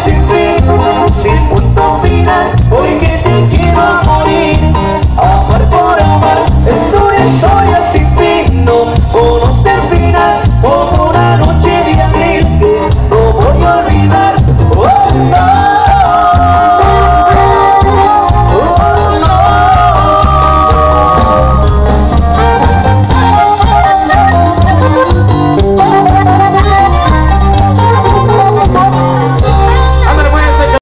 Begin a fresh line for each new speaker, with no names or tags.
Washington.